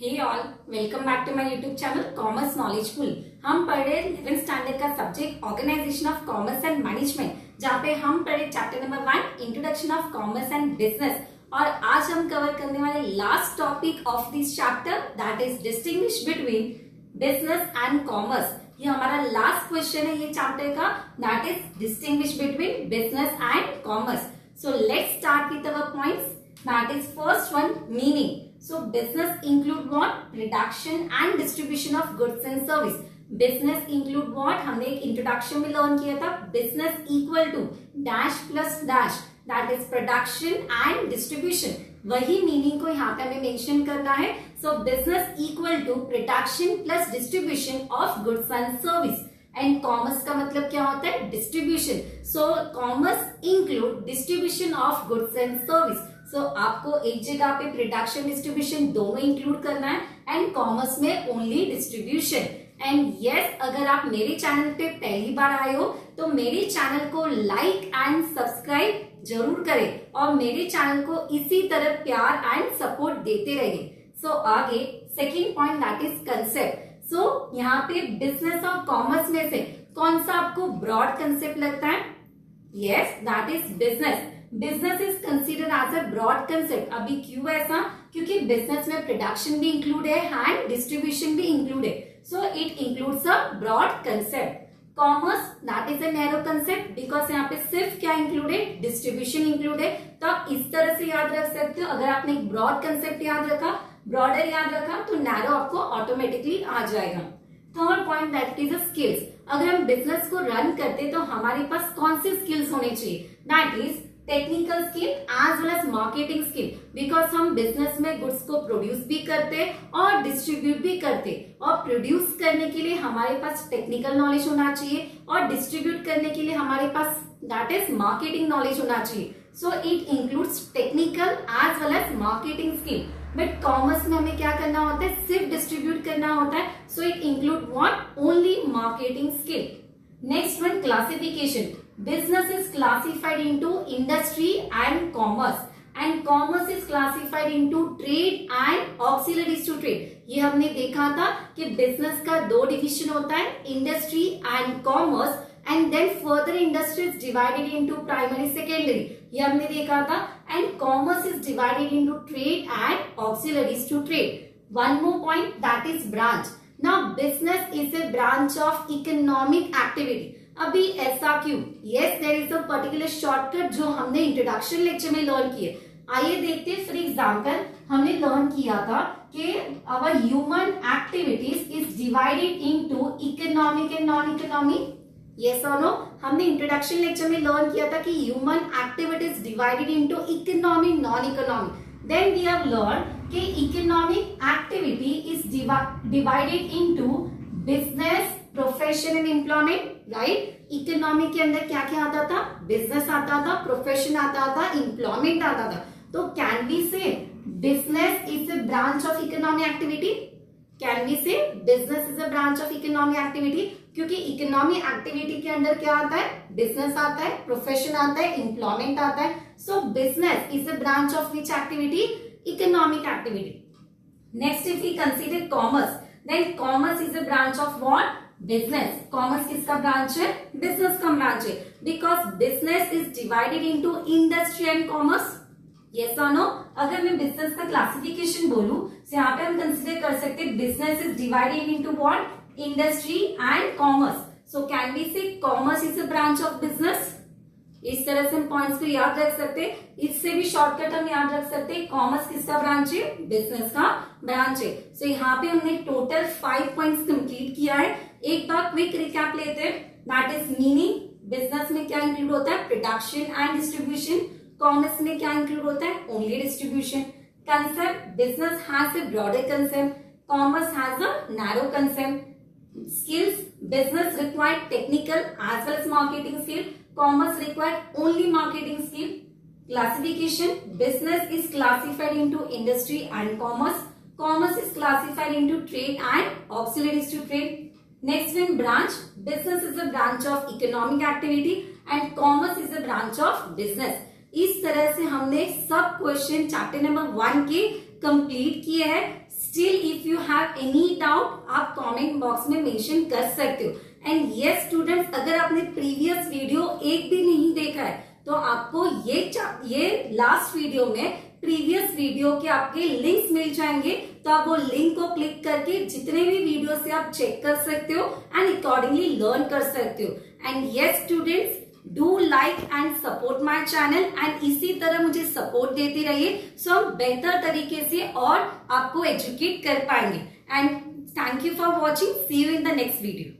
Hey all welcome back to my YouTube channel commerce knowledge full हम पढ़ रहे eleventh standard का subject organisation of commerce and management जहाँ पे हम पढ़े chapter number one introduction of commerce and business और आज हम कवर करने वाले last topic of this chapter that is distinguish between business and commerce ये हमारा लास्ट क्वेश्चन है ये चैप्टर का that is distinguish between business and commerce so let's start with our points that is first one meaning So business include what? Production and distribution of goods and service. Business include what? हमने एक introduction में learn किया था. Business equal to dash plus dash. That is production and distribution. वही meaning को यहाँ पे हमें मेंशन करना है so business equal to production plus distribution of goods and service and commerce का मतलब क्या होता है distribution so commerce include distribution of goods and service so so, आपको एक जगह पे प्रोडक्शन डिस्ट्रीब्यूशन दोनों इंक्लूड करना है एंड कॉमर्स में ओनली डिस्ट्रीब्यूशन एंड यस अगर आप मेरे चैनल पे पहली बार आए हो तो मेरे चैनल को लाइक एंड सब्सक्राइब ज़रूर करें और मेरे चैनल को इसी तरह प्यार एंड सपोर्ट देते रहिए। सो so, आगे second point that is concept so यहाँ पे बिज़नेस और कॉमर्स में से कौन सा आपको ब्रॉड कंसेप्ट लगता है? Yes that is business business is consider as a broad concept अभी क्यों ऐसा? क्योंकि बिज़नेस में प्रोडक्शन भी इंक्लूड है एंड डिस्ट्रीब्यूशन भी इंक्लूड है. So it includes a broad concept commerce that is a concept because यहाँ पे सिर्फ़ क्या इंक्लूड है? डिस्ट्रीब्यूशन इंक्लूड है. तो आप इस तरह से याद रख सकते हो। अगर आपने एक ब्रॉड कंसेप्ट याद रखा ब्रॉडर याद रखा तो नैरो आपको ऑटोमेटिकली आ जाएगा। Third point that is skills अगर हम बिज़नेस को रन करते तो हमारे पास कौन सी स्किल्स होने चाहिए? That is technical skill as well as marketing skill because हम बिज़नेस में गुड्स को प्रोड्यूस भी करते और डिस्ट्रीब्यूट भी करते। और प्रोड्यूस करने के लिए हमारे पास टेक्निकल नॉलेज होना चाहिए और डिस्ट्रीब्यूट करने के लिए हमारे पास दैट इज़ मार्केटिंग नॉलेज होना चाहिए। So it includes technical as well as marketing skill but commerce में हमें क्या करना होता है? सिर्फ़ डिस्ट्रीब्यूट करना होता है। So it include what only marketing skill next one classification business is classified into industry and commerce. And commerce is classified into trade and auxiliaries to trade. ये हमने देखा था कि बिज़नेस का दो डिविजन होता है industry and commerce and then further industry is divided into primary secondary ये हमने देखा था and commerce is divided into trade and auxiliaries to trade one more point that is branch now business is a branch of economic activity अभी ऐसा क्यों? Yes there is a particular shortcut जो हमने introduction lecture में learn किए. आइए देखते for example हमने लर्न किया था कि our human activities is divided into economic and non economic yes और नो हमने इंट्रोडक्शन लेक्चर में लर्न किया था कि human activities divided into economic non economic then we have learn कि economic activity is divided into business profession and employment right economy के अंदर क्या क्या आता था? बिज़नेस आता था प्रोफेशन आता था एम्प्लॉयमेंट आता था. तो can be say business is a branch of economic activity can be say business is a branch of economy activity क्योंकि इकोनॉमी एक्टिविटी के अंदर क्या आता है? बिज़नेस आता है प्रोफेशन आता है एम्प्लॉयमेंट आता है. So business is a branch of which activity economic activity next if we consider commerce then commerce is a branch of what business commerce किसका ब्रांच है? बिज़नेस का ब्रांच है. Because business is divided into industry and commerce yes और no अगर मैं business का classification बोलूँ तो यहाँ पे हम कंसिडर कर सकते हैं business is divided into what industry and commerce so can be say commerce is a branch of business इस तरह से हम पॉइंट्स को याद रख सकते हैं। इससे भी शॉर्टकट हम याद रख सकते हैं। कॉमर्स किसका ब्रांच है? बिज़नेस का ब्रांच है। सो so, यहाँ पे हमने टोटल फाइव पॉइंट्स कंप्लीट किया है। एक बार क्विक रिकैप लेते हैं। दैट इज़ मीनिंग बिज़नेस में क्या इंक्लूड होता है? प्रोडक्शन एंड डिस्ट्रीब्यूशन कॉमर्स में क्या इंक्लूड होता है? Only distribution concept business has a broader concept commerce has a narrow concept skills business required technical as well as marketing skill commerce required only marketing skill classification business is classified into industry and commerce commerce is classified into trade and auxiliaries to trade next one branch business is a branch of economic activity and commerce is a branch of business इस तरह से हमने सब question chapter number one के complete किए हैं। Still if you have any doubt आप comment box में मेंशन कर सकते हो। एंड यस स्टूडेंट्स अगर आपने प्रीवियस वीडियो एक भी नहीं देखा है तो आपको ये ये लास्ट वीडियो में प्रीवियस वीडियो के आपके लिंक्स मिल जाएँगे। तो आप वो लिंक को क्लिक करके जितने भी वीडियो से आप चेक कर सकते हो एंड अकॉर्डिंगली लर्न कर सकते हो। And yes students do like and support my channel and इसी तरह मुझे सपोर्ट देते रहिए सो हम बेहतर तरीके से और आपको एजुकेट कर पाएँगे। And thank you for watching see you in the next video